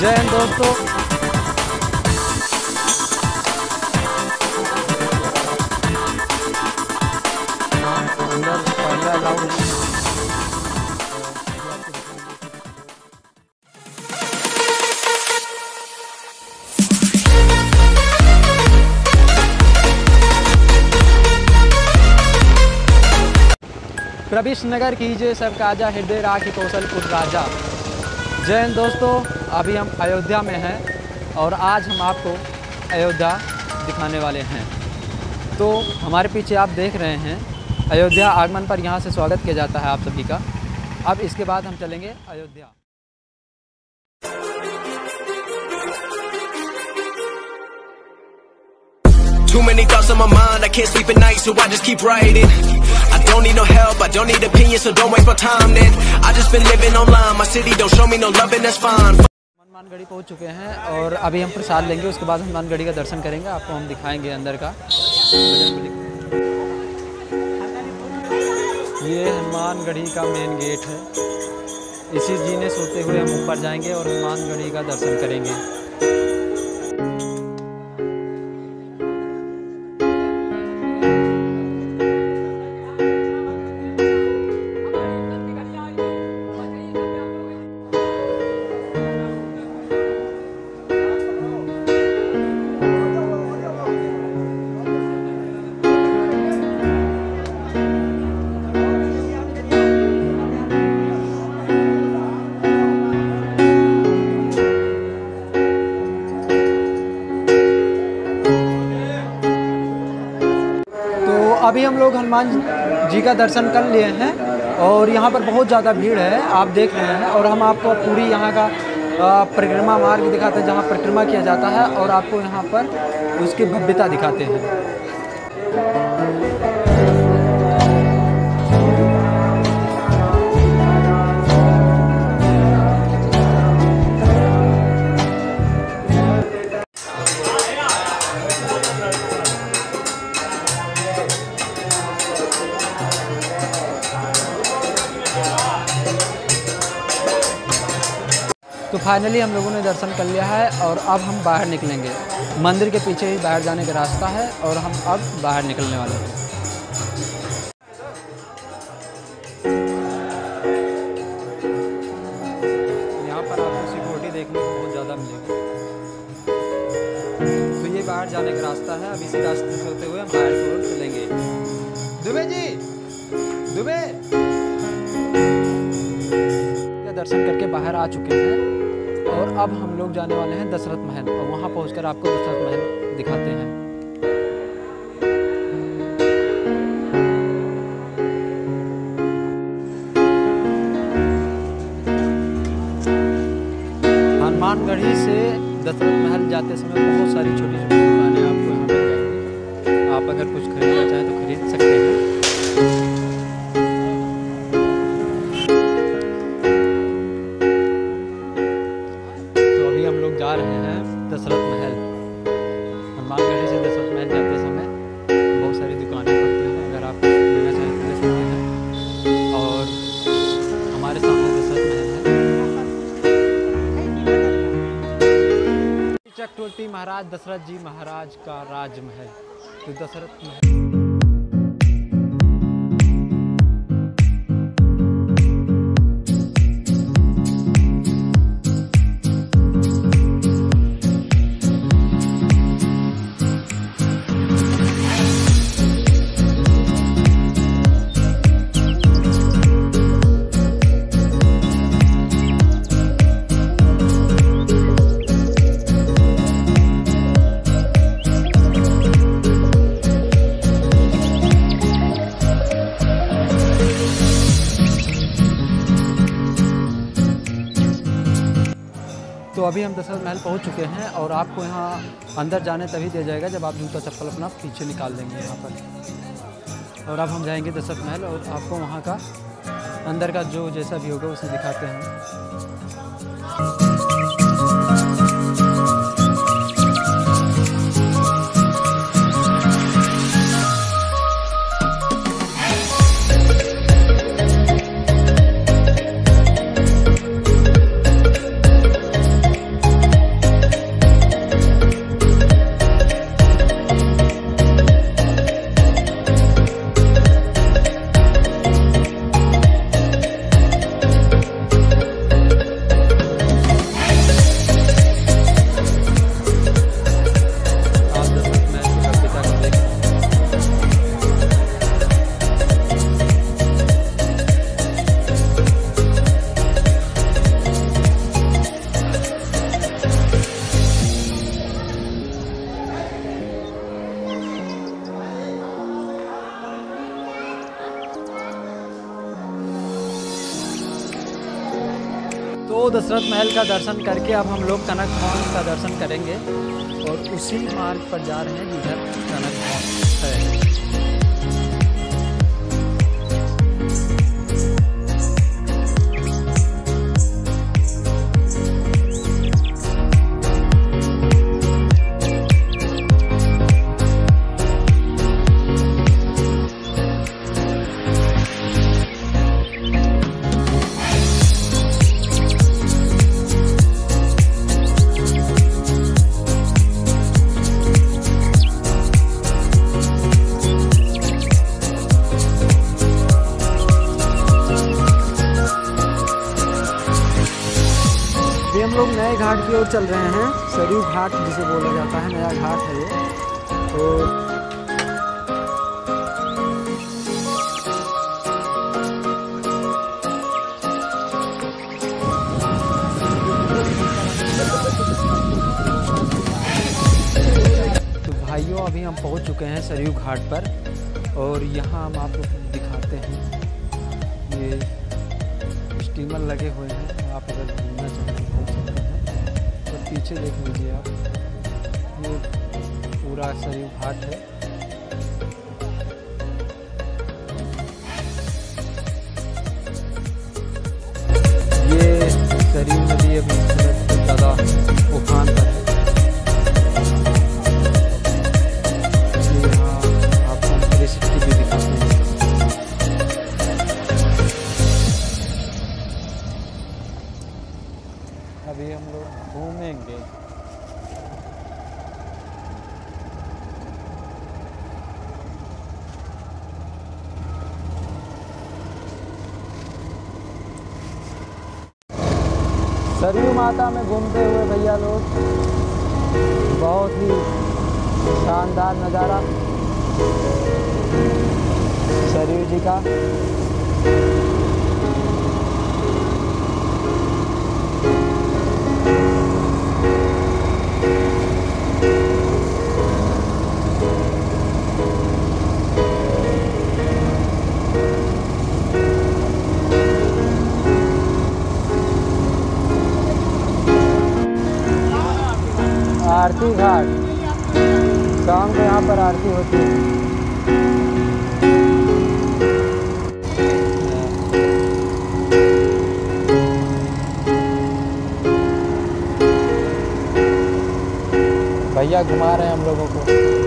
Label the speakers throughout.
Speaker 1: Gendo प्रविश नगर कीजिए सब काजा हृदय कौशल कौशलपुर राजा। जय हिंद दोस्तों, अभी हम अयोध्या में हैं और आज हम आपको अयोध्या दिखाने वाले हैं। तो हमारे पीछे आप देख रहे हैं, अयोध्या आगमन पर यहाँ से स्वागत किया जाता है आप सभी का। अब इसके बाद हम चलेंगे Ayodhya.
Speaker 2: Too many thoughts on my mind, I can't sleep at night, so I just keep writing. I don't need no help, I don't need opinions, so don't waste my time then. I just been living online, my city don't show me no love, and that's fine.
Speaker 1: Hanumangarhi पहुँच चुके हैं और अभी हम प्रसाद लेंगे उसके बाद हनुमानगढ़ी का दर्शन करेंगे आपको हम दिखाएँगे अंदर का ये हनुमानगढ़ी का मेन गेट है इसी जीने सोते हुए हम ऊपर जाएँगे और हनुमानगढ़ी का दर्शन करेंगे अभी हम लोग हनुमान जी का दर्शन कर लिए हैं और यहाँ पर बहुत ज़्यादा भीड़ है, आप देख रहे हैं। और हम आपको पूरी यहाँ का परिक्रमा मार्ग दिखाते हैं, जहाँ परिक्रमा किया जाता है और आपको यहाँ पर उसकी भव्यता दिखाते हैं। तो फाइनली हम लोगों ने दर्शन कर लिया है और अब हम बाहर निकलेंगे। मंदिर के पीछे ही बाहर जाने का रास्ता है और हम अब बाहर निकलने वाले हैं। यहाँ पर आपको सिक्योरिटी देखने को बहुत ज़्यादा मिलेगी। तो ये बाहर जाने का रास्ता है। अब इसी रास्ते से होते हुए हम बाहर की ओर चलेंगे। दुबे जी! दुबे! दर्शन करके बाहर आ चुके हैं। और अब हम लोग जाने वाले हैं दशरथ महल और वहाँ पहुँच आपको दशरथ महल दिखाते हैं। चक्रवर्ती महाराज दशरथ जी महाराज का राजमहल। तो दशरथ महल तो अभी हम दशरथ महल पहुँच चुके हैं और आपको यहाँ अंदर जाने तभी दिया जाएगा जब आप जूता चप्पल अपना पीछे निकाल देंगे यहाँ पर। और अब हम जाएँगे दशरथ महल और आपको वहाँ का अंदर का जो जैसा भी होगा उसे दिखाते हैं। दशरथ महल का दर्शन करके अब हम लोग कनक भवन का दर्शन करेंगे और उसी मार्ग पर जा रहे हैं जिधर कनक भवन घाट की ओर चल रहे हैं। सरयू घाट जिसे बोला जाता है, नया घाट है ये। तो तो भाइयों, अभी हम पहुँच चुके हैं सरयू घाट पर, और यहाँ हम आपको दिखाते हैं। ये स्टीमर लगे हुए हैं, आप अगर घूमना चाहें तो हैं। पीछे देख लीजिए आप। ये पूरा सरयू घाट है। ये सरयू नदी अभी इस समय बहुत ज़्यादा उफान है। सरयू माता में घूमते हुए भैया लोग बहुत ही शानदार नज़ारा। सरयू जी का। आरती घाट। शाम को यहाँ पर आरती होती है। भैया घुमा रहे हैं हम लोगों को।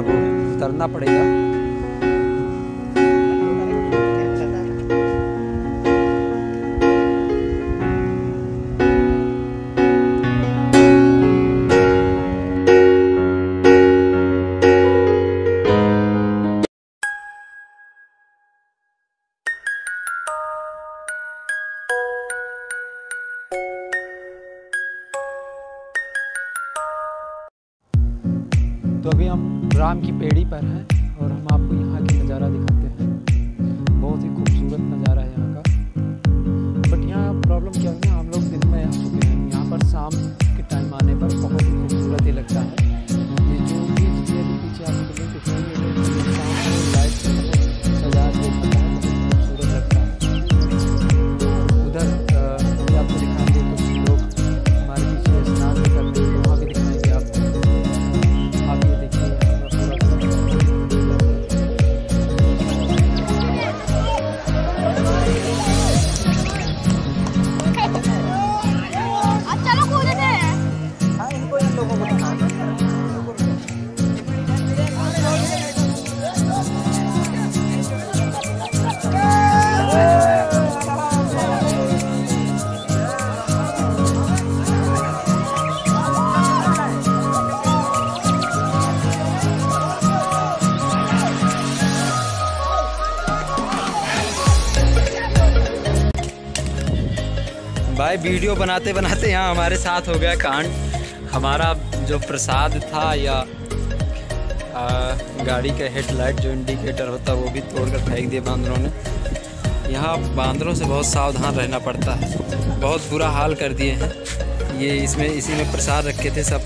Speaker 1: अब उतरना पड़ेगा। तो अभी हम राम की पेड़ी पर हैं और हम आपको यहाँ की नज़ारा दिखाते हैं। बहुत ही खूबसूरत नज़ारा है यहाँ का। बट यहाँ प्रॉब्लम क्या है वीडियो बनाते बनाते यहाँ हमारे साथ हो गया कांड। हमारा जो प्रसाद था या आ, गाड़ी का हेडलाइट जो इंडिकेटर होता वो भी तोड़ कर फेंक दिया बांदरों ने। यहाँ बांदरों से बहुत सावधान रहना पड़ता है। बहुत बुरा हाल कर दिए हैं। ये इसमें इसी में प्रसाद रखे थे सब।